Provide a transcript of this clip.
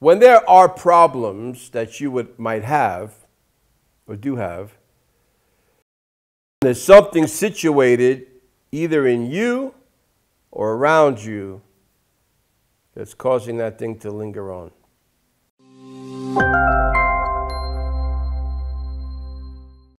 when there are problems that you would, might have or do have, there's something situated either in you or around you that's causing that thing to linger on.